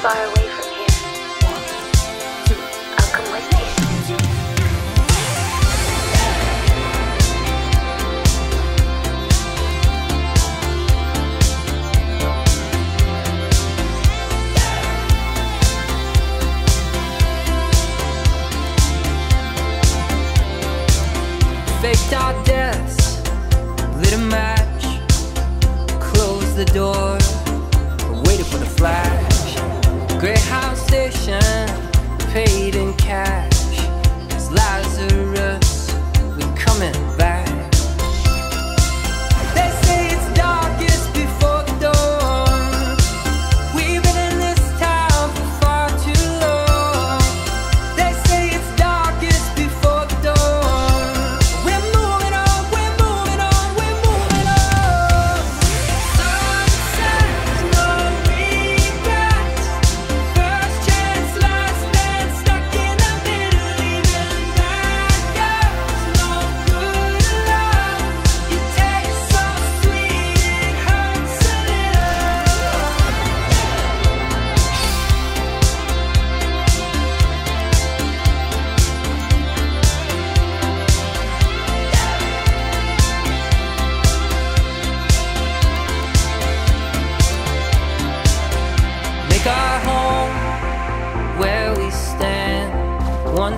far away from here. I'll come with you. Faked our deaths, lit a match, closed the door, waited for the flash. Greyhound station, paid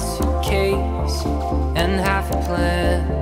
suitcase and half a plan.